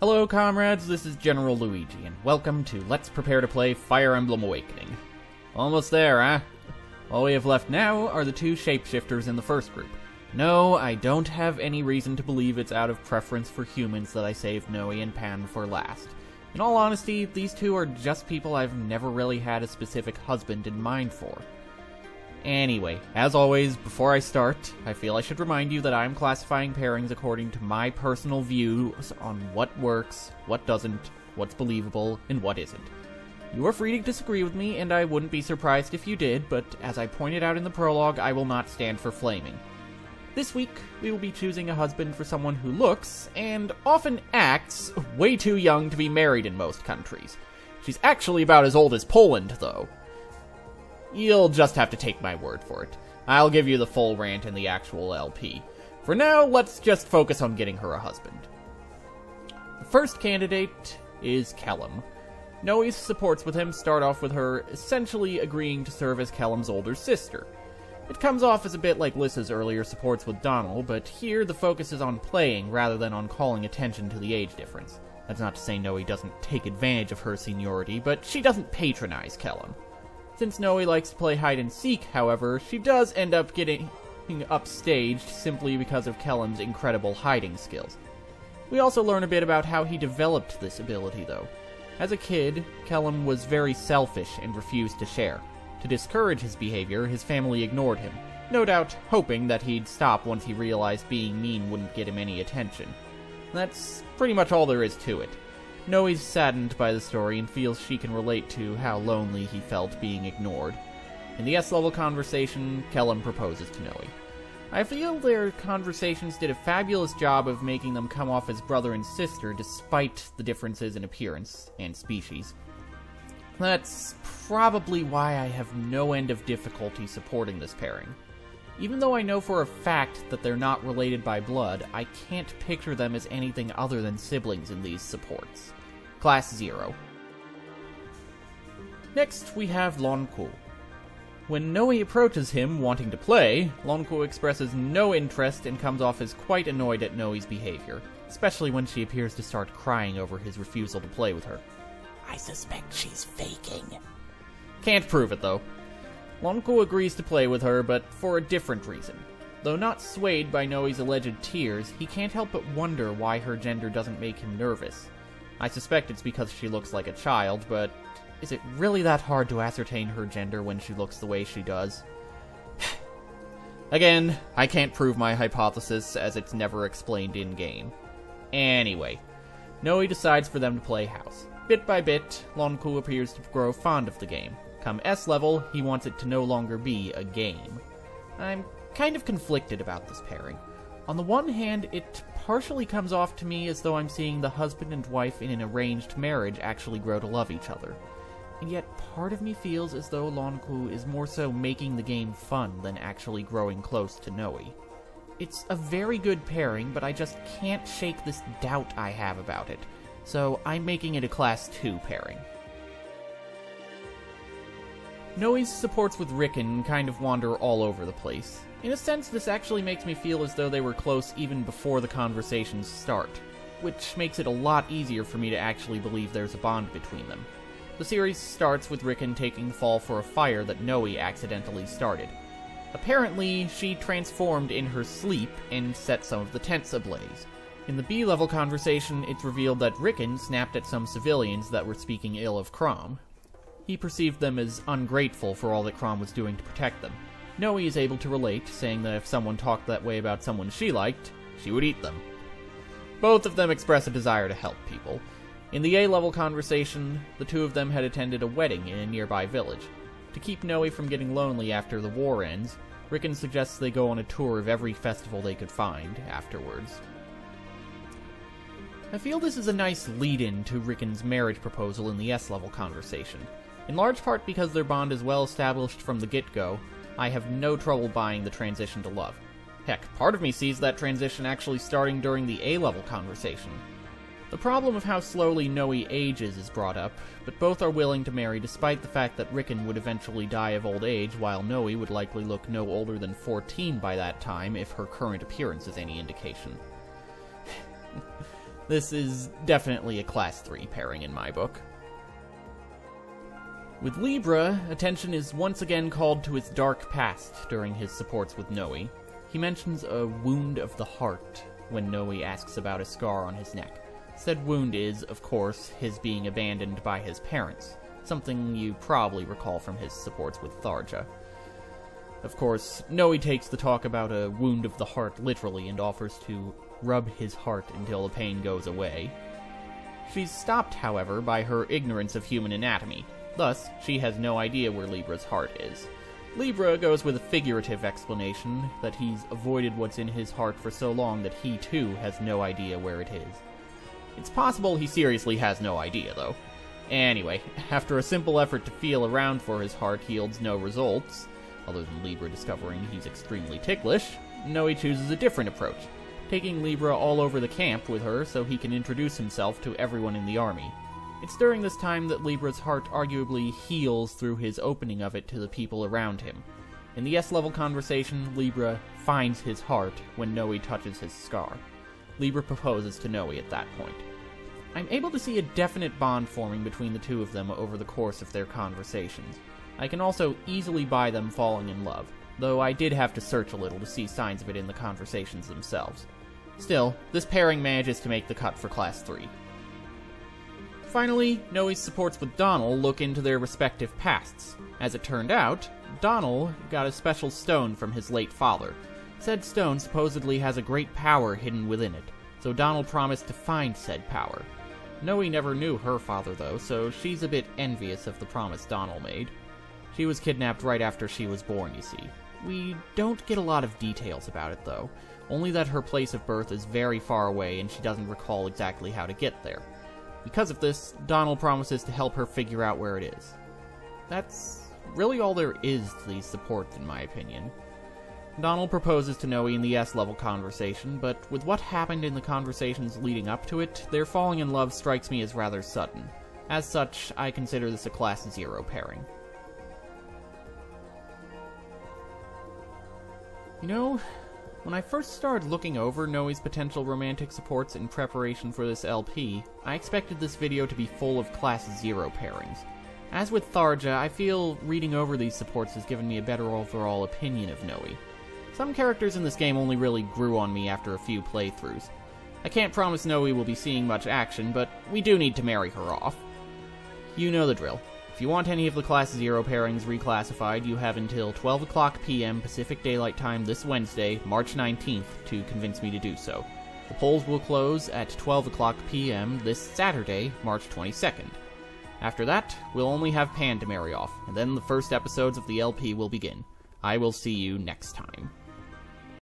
Hello, comrades, this is General Luigi, and welcome to Let's Prepare to Play Fire Emblem Awakening. Almost there, huh? All we have left now are the two shapeshifters in the first group. No, I don't have any reason to believe it's out of preference for humans that I saved Nowi and Panne for last. In all honesty, these two are just people I've never really had a specific husband in mind for. Anyway, as always, before I start, I feel I should remind you that I'm classifying pairings according to my personal views on what works, what doesn't, what's believable, and what isn't. You are free to disagree with me, and I wouldn't be surprised if you did, but as I pointed out in the prologue, I will not stand for flaming. This week, we will be choosing a husband for someone who looks, and often acts, way too young to be married in most countries. She's actually about as old as Poland, though. You'll just have to take my word for it. I'll give you the full rant in the actual LP. For now, let's just focus on getting her a husband. The first candidate is Kellam. Nowi's supports with him start off with her essentially agreeing to serve as Kellam's older sister. It comes off as a bit like Lissa's earlier supports with Donnel, but here the focus is on playing rather than on calling attention to the age difference. That's not to say Nowi doesn't take advantage of her seniority, but she doesn't patronize Kellam. Since Nowi likes to play hide and seek, however, she does end up getting upstaged simply because of Kellam's incredible hiding skills. We also learn a bit about how he developed this ability, though. As a kid, Kellam was very selfish and refused to share. To discourage his behavior, his family ignored him, no doubt hoping that he'd stop once he realized being mean wouldn't get him any attention. That's pretty much all there is to it. Nowi's saddened by the story and feels she can relate to how lonely he felt being ignored. In the S level conversation, Kellam proposes to Nowi. I feel their conversations did a fabulous job of making them come off as brother and sister despite the differences in appearance and species. That's probably why I have no end of difficulty supporting this pairing. Even though I know for a fact that they're not related by blood, I can't picture them as anything other than siblings in these supports. Class 0. Next, we have Lon'qu. When Nowi approaches him wanting to play, Lon'qu expresses no interest and comes off as quite annoyed at Nowi's behavior, especially when she appears to start crying over his refusal to play with her. I suspect she's faking. Can't prove it, though. Lon'qu agrees to play with her, but for a different reason. Though not swayed by Nowi's alleged tears, he can't help but wonder why her gender doesn't make him nervous. I suspect it's because she looks like a child, but is it really that hard to ascertain her gender when she looks the way she does? Again, I can't prove my hypothesis as it's never explained in game. Anyway, Nowi decides for them to play house. Bit by bit, Lon'qu appears to grow fond of the game. Come S level, he wants it to no longer be a game. I'm kind of conflicted about this pairing. On the one hand, it partially comes off to me as though I'm seeing the husband and wife in an arranged marriage actually grow to love each other. And yet, part of me feels as though Lon'qu is more so making the game fun than actually growing close to Nowi. It's a very good pairing, but I just can't shake this doubt I have about it, so I'm making it a Class 2 pairing. Nowi's supports with Ricken kind of wander all over the place. In a sense, this actually makes me feel as though they were close even before the conversations start, which makes it a lot easier for me to actually believe there's a bond between them. The series starts with Ricken taking the fall for a fire that Nowi accidentally started. Apparently, she transformed in her sleep and set some of the tents ablaze. In the B level conversation, it's revealed that Ricken snapped at some civilians that were speaking ill of Chrom. He perceived them as ungrateful for all that Chrom was doing to protect them. Nowi is able to relate, saying that if someone talked that way about someone she liked, she would eat them. Both of them express a desire to help people. In the A level conversation, the two of them had attended a wedding in a nearby village. To keep Nowi from getting lonely after the war ends, Ricken suggests they go on a tour of every festival they could find afterwards. I feel this is a nice lead in to Ricken's marriage proposal in the S level conversation. In large part because their bond is well established from the get go, I have no trouble buying the transition to love. Heck, part of me sees that transition actually starting during the A level conversation. The problem of how slowly Nowi ages is brought up, but both are willing to marry despite the fact that Ricken would eventually die of old age, while Nowi would likely look no older than 14 by that time if her current appearance is any indication. This is definitely a Class 3 pairing in my book. With Libra, attention is once again called to his dark past during his supports with Nowi. He mentions a wound of the heart when Nowi asks about a scar on his neck. Said wound is, of course, his being abandoned by his parents, something you probably recall from his supports with Tharja. Of course, Nowi takes the talk about a wound of the heart literally and offers to rub his heart until the pain goes away. She's stopped, however, by her ignorance of human anatomy. Thus, she has no idea where Libra's heart is. Libra goes with a figurative explanation that he's avoided what's in his heart for so long that he too has no idea where it is. It's possible he seriously has no idea, though. Anyway, after a simple effort to feel around for his heart yields no results, other than Libra discovering he's extremely ticklish, Nowi chooses a different approach, taking Libra all over the camp with her so he can introduce himself to everyone in the army. It's during this time that Libra's heart arguably heals through his opening of it to the people around him. In the S level conversation, Libra finds his heart when Nowi touches his scar. Libra proposes to Nowi at that point. I'm able to see a definite bond forming between the two of them over the course of their conversations. I can also easily buy them falling in love, though I did have to search a little to see signs of it in the conversations themselves. Still, this pairing manages to make the cut for Class 3. Finally, Nowi's supports with Donnel look into their respective pasts. As it turned out, Donnel got a special stone from his late father. Said stone supposedly has a great power hidden within it, so Donnel promised to find said power. Nowi never knew her father, though, so she's a bit envious of the promise Donnel made. She was kidnapped right after she was born, you see. We don't get a lot of details about it, though, only that her place of birth is very far away and she doesn't recall exactly how to get there. Because of this, Donnel promises to help her figure out where it is. That's really all there is to these supports, in my opinion. Donnel proposes to Nowi in the S level conversation, but with what happened in the conversations leading up to it, their falling in love strikes me as rather sudden. As such, I consider this a Class Zero pairing. You know, when I first started looking over Nowi's potential romantic supports in preparation for this LP, I expected this video to be full of Class Zero pairings. As with Tharja, I feel reading over these supports has given me a better overall opinion of Nowi. Some characters in this game only really grew on me after a few playthroughs. I can't promise Nowi will be seeing much action, but we do need to marry her off. You know the drill. If you want any of the Class Zero pairings reclassified, you have until 12 o'clock p.m. Pacific Daylight Time this Wednesday, March 19th, to convince me to do so. The polls will close at 12 o'clock p.m. this Saturday, March 22nd. After that, we'll only have Panne to marry off, and then the first episodes of the LP will begin. I will see you next time.